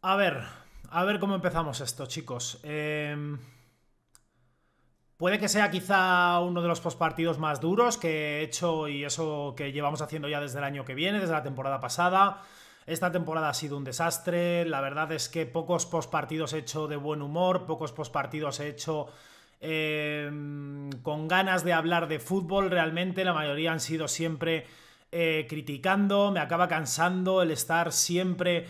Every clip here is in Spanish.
A ver, a ver cómo empezamos esto, chicos. Em, puede que sea quizá uno de los postpartidos más duros que he hecho y eso que llevamos haciendo ya desde el año que viene, desde la temporada pasada. Esta temporada ha sido un desastre. La verdad es que pocos postpartidos he hecho de buen humor, pocos postpartidos he hecho em, con ganas de hablar de fútbol. Realmente la mayoría han sido siempre eh, criticando. Me acaba cansando el estar siempre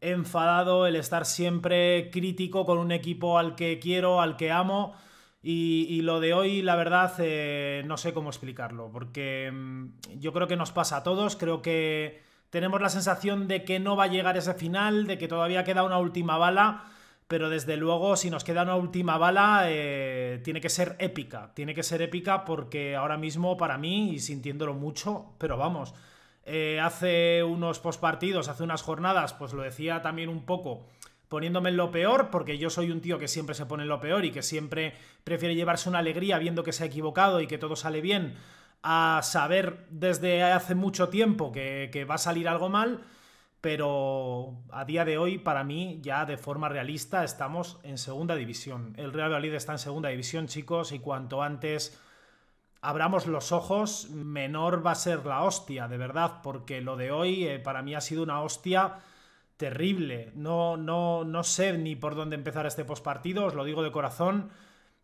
enfadado, el estar siempre crítico con un equipo al que quiero, al que amo. Y, lo de hoy, la verdad, eh, no sé cómo explicarlo, porque mm, yo creo que nos pasa a todos, creo que tenemos la sensación de que no va a llegar ese final, de que todavía queda una última bala, pero desde luego si nos queda una última bala, eh, tiene que ser épica, tiene que ser épica porque ahora mismo para mí, y sintiéndolo mucho, pero vamos, eh, hace unos postpartidos, hace unas jornadas, pues lo decía también un poco poniéndome en lo peor, porque yo soy un tío que siempre se pone en lo peor y que siempre prefiere llevarse una alegría viendo que se ha equivocado y que todo sale bien, a saber desde hace mucho tiempo que, va a salir algo mal, pero a día de hoy, para mí, ya de forma realista, estamos en segunda división. El Real Valladolid está en segunda división, chicos, y cuanto antes abramos los ojos, menor va a ser la hostia, de verdad, porque lo de hoy eh, para mí ha sido una hostia terrible. No, no, no sé ni por dónde empezar este postpartido, os lo digo de corazón.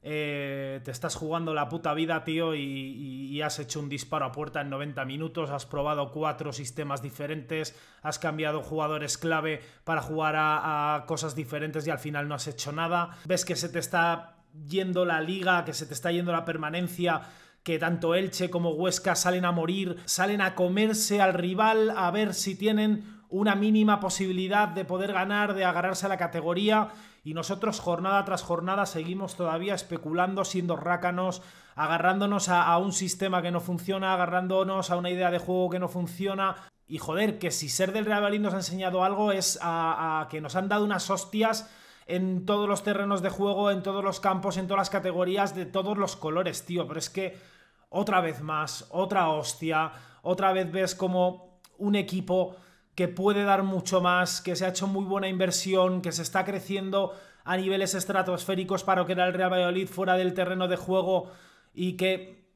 Eh, te estás jugando la puta vida, tío, y, has hecho un disparo a puerta en 90 minutos, has probado cuatro sistemas diferentes, has cambiado jugadores clave para jugar a cosas diferentes y al final no has hecho nada. Ves que se te está yendo la liga, que se te está yendo la permanencia que tanto Elche como Huesca salen a morir, salen a comerse al rival a ver si tienen una mínima posibilidad de poder ganar, de agarrarse a la categoría y nosotros jornada tras jornada seguimos todavía especulando, siendo rácanos, agarrándonos a, un sistema que no funciona, agarrándonos a una idea de juego que no funciona. Y joder, que si ser del Real Madrid nos ha enseñado algo es a que nos han dado unas hostias en todos los terrenos de juego, en todos los campos, en todas las categorías, de todos los colores, tío. Pero es que otra vez más, otra hostia, otra vez ves como un equipo que puede dar mucho más, que se ha hecho muy buena inversión, que se está creciendo a niveles estratosféricos para que era el Real Valladolid fuera del terreno de juego y que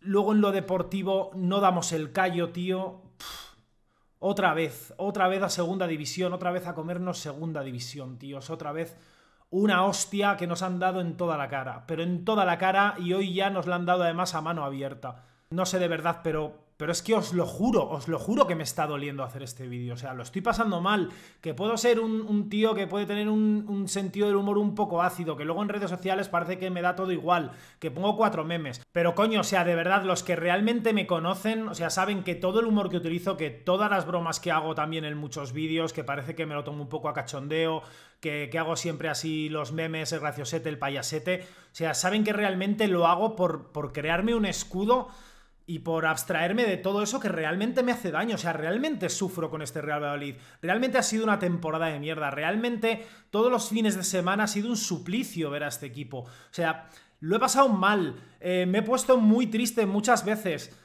luego en lo deportivo no damos el callo, tío. otra vez, otra vez a segunda división, otra vez a comernos segunda división, tíos, otra vez una hostia que nos han dado en toda la cara, pero en toda la cara y hoy ya nos la han dado además a mano abierta. No sé de verdad, pero pero es que os lo juro, os lo juro que me está doliendo hacer este vídeo. O sea, lo estoy pasando mal. Que puedo ser un, tío que puede tener un, sentido del humor un poco ácido. Que luego en redes sociales parece que me da todo igual. Que pongo cuatro memes. Pero coño, o sea, de verdad, los que realmente me conocen, o sea, saben que todo el humor que utilizo, que todas las bromas que hago también en muchos vídeos, que parece que me lo tomo un poco a cachondeo, que, hago siempre así los memes, el graciosete, el payasete. O sea, saben que realmente lo hago por, por crearme un escudo y por abstraerme de todo eso que realmente me hace daño. O sea, realmente sufro con este Real Valladolid. Realmente ha sido una temporada de mierda. Realmente todos los fines de semana ha sido un suplicio ver a este equipo. O sea, lo he pasado mal. Eh, me he puesto muy triste muchas veces.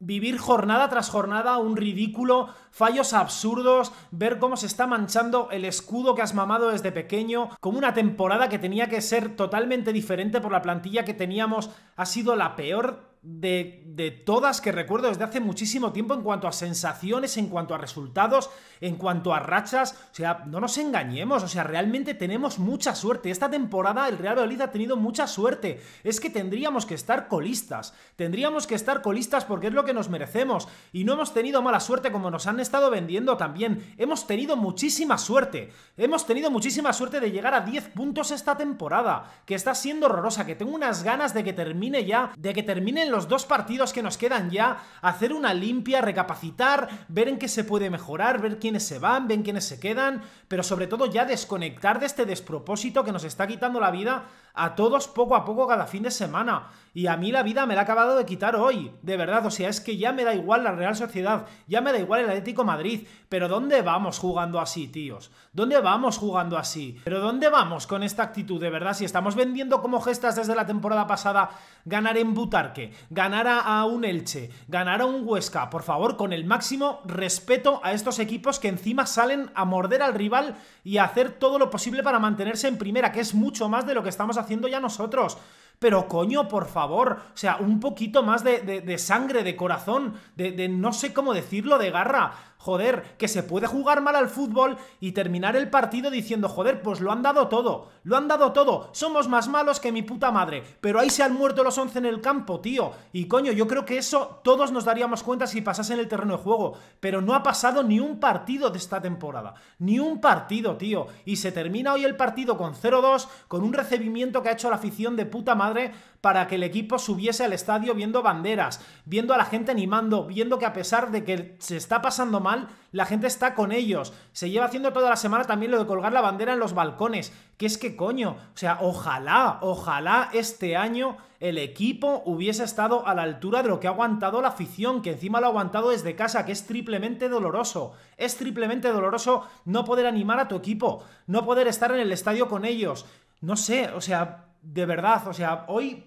Vivir jornada tras jornada un ridículo, fallos absurdos, ver cómo se está manchando el escudo que has mamado desde pequeño, como una temporada que tenía que ser totalmente diferente por la plantilla que teníamos, ha sido la peor de, todas que recuerdo desde hace muchísimo tiempo en cuanto a sensaciones, en cuanto a resultados, en cuanto a rachas. O sea, no nos engañemos, o sea, realmente tenemos mucha suerte. Esta temporada el Real Madrid ha tenido mucha suerte. Es que tendríamos que estar colistas. Tendríamos que estar colistas porque es lo que nos merecemos. Y no hemos tenido mala suerte como nos han estado vendiendo también. Hemos tenido muchísima suerte. Hemos tenido muchísima suerte de llegar a 10 puntos esta temporada. Que está siendo horrorosa, que tengo unas ganas de que termine ya, de que terminen los dos partidos que nos quedan ya, hacer una limpia, recapacitar, ver en qué se puede mejorar, ver quiénes se van, ver quiénes se quedan, pero sobre todo ya desconectar de este despropósito que nos está quitando la vida a todos poco a poco cada fin de semana. Y a mí la vida me la ha acabado de quitar hoy, de verdad, o sea, es que ya me da igual la Real Sociedad, ya me da igual el Atlético Madrid, pero ¿dónde vamos jugando así, tíos? ¿Dónde vamos jugando así? ¿Pero dónde vamos con esta actitud, de verdad? Si estamos vendiendo como gestas desde la temporada pasada ganar en Butarque, ganara a un Elche, ganara a un Huesca, por favor, con el máximo respeto a estos equipos que encima salen a morder al rival y a hacer todo lo posible para mantenerse en primera, que es mucho más de lo que estamos haciendo ya nosotros. Pero coño, por favor, o sea, un poquito más de, sangre, de corazón, de no sé cómo decirlo, de garra. Joder, que se puede jugar mal al fútbol y terminar el partido diciendo, joder, pues lo han dado todo, lo han dado todo, somos más malos que mi puta madre, pero ahí se han muerto los 11 en el campo, tío. Y coño, yo creo que eso todos nos daríamos cuenta si pasase en el terreno de juego, pero no ha pasado ni un partido de esta temporada, ni un partido, tío. Y se termina hoy el partido con 0-2, con un recibimiento que ha hecho la afición de puta madre para que el equipo subiese al estadio viendo banderas, viendo a la gente animando, viendo que a pesar de que se está pasando mal, la gente está con ellos. Se lleva haciendo toda la semana también lo de colgar la bandera en los balcones. Que es que coño, o sea, ojalá, ojalá este año el equipo hubiese estado a la altura de lo que ha aguantado la afición, que encima lo ha aguantado desde casa, que es triplemente doloroso. Es triplemente doloroso no poder animar a tu equipo, no poder estar en el estadio con ellos. No sé, o sea, de verdad, o sea, hoy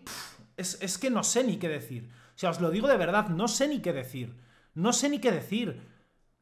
es, que no sé ni qué decir. O sea, os lo digo de verdad, no sé ni qué decir. No sé ni qué decir.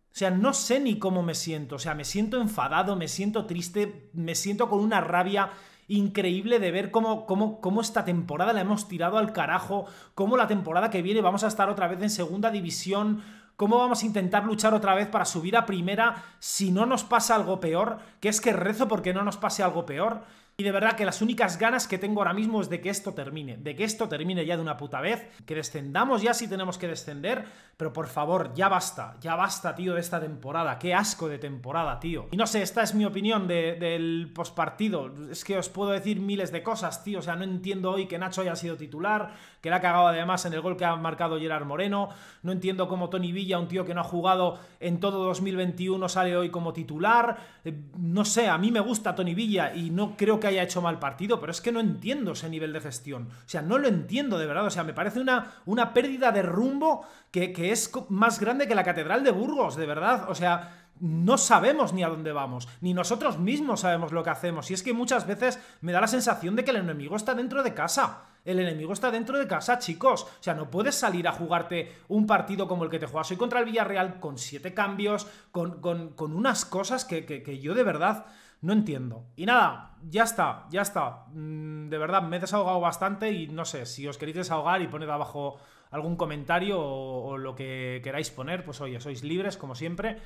O sea, no sé ni cómo me siento. O sea, me siento enfadado, me siento triste, me siento con una rabia increíble de ver cómo, cómo, cómo, esta temporada la hemos tirado al carajo, cómo la temporada que viene vamos a estar otra vez en segunda división, cómo vamos a intentar luchar otra vez para subir a primera si no nos pasa algo peor, que es que rezo porque no nos pase algo peor. Y de verdad que las únicas ganas que tengo ahora mismo es de que esto termine, de que esto termine ya de una puta vez, que descendamos ya si tenemos que descender, pero por favor, ya basta, ya basta, tío, de esta temporada, qué asco de temporada, tío. Y no sé, esta es mi opinión del postpartido, es que os puedo decir miles de cosas, tío, o sea, no entiendo hoy que Nacho haya sido titular, que le ha cagado además en el gol que ha marcado Gerard Moreno, no entiendo cómo Tony Villa, un tío que no ha jugado en todo 2021, sale hoy como titular, eh, no sé, a mí me gusta Tony Villa y no creo que haya hecho mal partido, pero es que no entiendo ese nivel de gestión. O sea, no lo entiendo de verdad. O sea, me parece una, una pérdida de rumbo que, que es más grande que la Catedral de Burgos, de verdad. O sea, no sabemos ni a dónde vamos, ni nosotros mismos sabemos lo que hacemos. Y es que muchas veces me da la sensación de que el enemigo está dentro de casa. El enemigo está dentro de casa, chicos. O sea, no puedes salir a jugarte un partido como el que te juegas hoy contra el Villarreal con siete cambios, con, con, unas cosas que, que yo de verdad no entiendo. Y nada, ya está, ya está. Mm, de verdad, me he desahogado bastante y no sé, si os queréis desahogar y poned abajo algún comentario o, lo que queráis poner, pues oye, sois libres como siempre.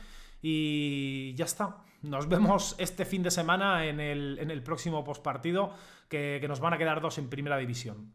Y ya está. Nos vemos este fin de semana en el, próximo postpartido, que, que nos van a quedar dos en primera división.